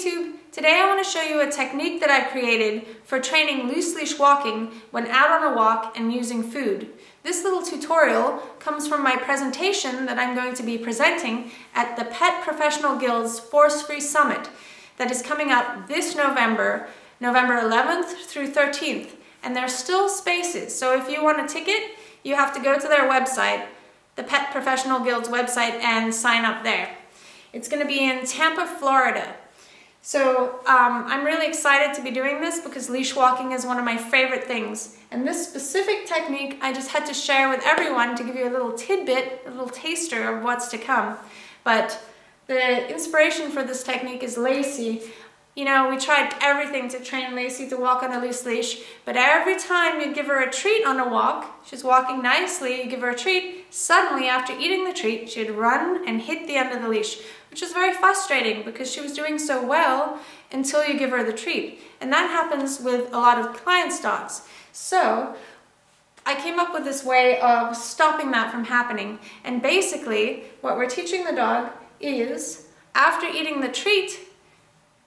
YouTube. Today I want to show you a technique that I've created for training loose leash walking when out on a walk and using food. This little tutorial comes from my presentation that I'm going to be presenting at the Pet Professional Guild's Force Free Summit that is coming up this November, November 11th through 13th. And there's still spaces, so if you want a ticket, you have to go to their website, the Pet Professional Guild's website, and sign up there. It's going to be in Tampa, Florida. So um, I'm really excited to be doing this because leash walking is one of my favorite things. And this specific technique I just had to share with everyone to give you a little tidbit, a little taster of what's to come. But the inspiration for this technique is Lacey. You know, we tried everything to train Lacey to walk on a loose leash, but every time you give her a treat on a walk, she's walking nicely, you give her a treat, suddenly after eating the treat, she'd run and hit the end of the leash, which is very frustrating because she was doing so well until you give her the treat. And that happens with a lot of clients' dogs. So I came up with this way of stopping that from happening. And basically, what we're teaching the dog is after eating the treat,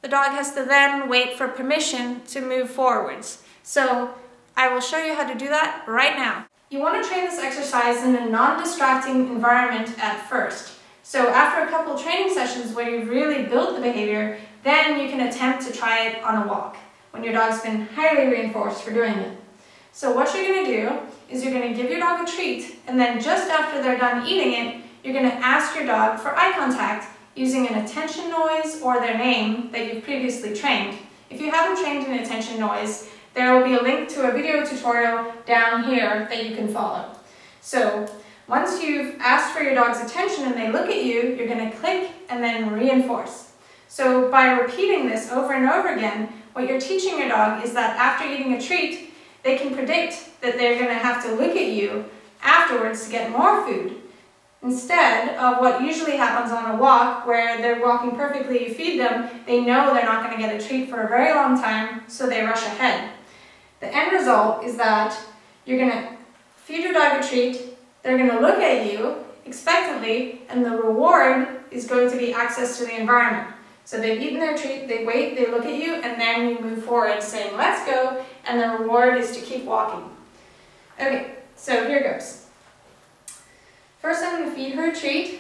the dog has to then wait for permission to move forwards. So I will show you how to do that right now. You want to train this exercise in a non-distracting environment at first. So after a couple training sessions where you've really built the behavior, then you can attempt to try it on a walk when your dog's been highly reinforced for doing it. So what you're going to do is you're going to give your dog a treat and then just after they're done eating it, you're going to ask your dog for eye contact using an attention noise or their name that you've previously trained. If you haven't trained an attention noise, there will be a link to a video tutorial down here that you can follow. So once you've asked for your dog's attention and they look at you, you're going to click and then reinforce. So by repeating this over and over again, what you're teaching your dog is that after eating a treat, they can predict that they're going to have to look at you afterwards to get more food. Instead of what usually happens on a walk where they're walking perfectly, you feed them, they know they're not going to get a treat for a very long time, so they rush ahead. The end result is that you're going to feed your dog a treat, they're going to look at you expectantly, and the reward is going to be access to the environment. So they've eaten their treat, they wait, they look at you, and then you move forward saying, let's go, and the reward is to keep walking. Okay, so here goes. First I'm going to feed her a treat,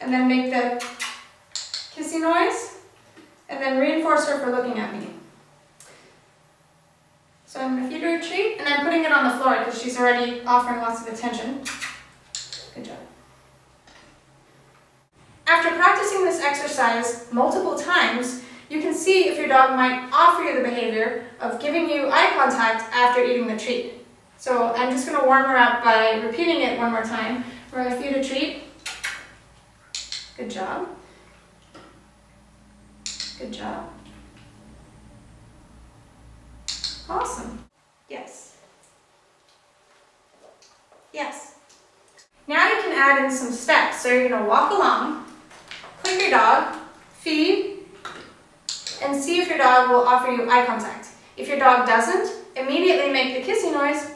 and then make the kissy noise, and then reinforce her for looking at me. So I'm going to feed her a treat, and I'm putting it on the floor because she's already offering lots of attention. Good job. After practicing this exercise multiple times, you can see if your dog might offer you the behavior of giving you eye contact after eating the treat. So I'm just going to warm her up by repeating it one more time. Where I feed a treat. Good job. Good job. Awesome. Yes. Yes. Now you can add in some steps. So you're going to walk along, click your dog, feed, and see if your dog will offer you eye contact. If your dog doesn't, immediately make the kissing noise,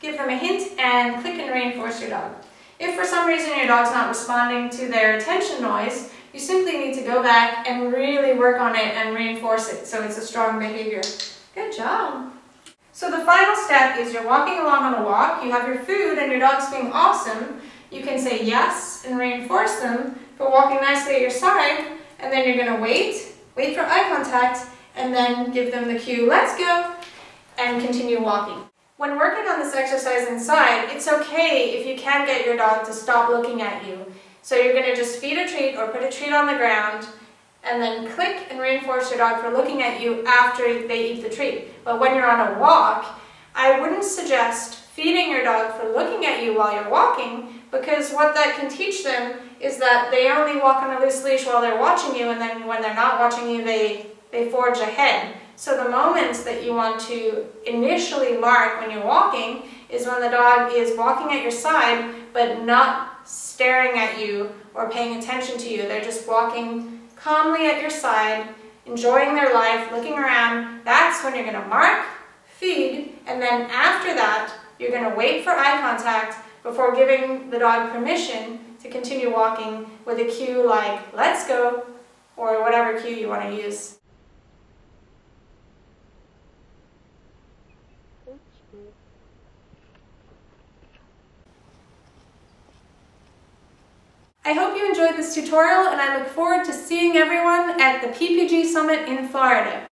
give them a hint, and click and reinforce your dog. If for some reason your dog's not responding to their attention noise, you simply need to go back and really work on it and reinforce it so it's a strong behavior. Good job. So the final step is you're walking along on a walk, you have your food and your dog's being awesome. You can say yes and reinforce them for walking nicely at your side and then you're going to wait, wait for eye contact and then give them the cue, let's go, and continue walking. When working on this exercise inside, it's okay if you can't get your dog to stop looking at you. So you're going to just feed a treat or put a treat on the ground and then click and reinforce your dog for looking at you after they eat the treat. But when you're on a walk, I wouldn't suggest feeding your dog for looking at you while you're walking because what that can teach them is that they only walk on a loose leash while they're watching you and then when they're not watching you, they, they forge ahead. So the moments that you want to initially mark when you're walking is when the dog is walking at your side but not staring at you or paying attention to you. They're just walking calmly at your side, enjoying their life, looking around. That's when you're going to mark, feed, and then after that, you're going to wait for eye contact before giving the dog permission to continue walking with a cue like, let's go, or whatever cue you want to use. I hope you enjoyed this tutorial and I look forward to seeing everyone at the PPG Summit in Florida.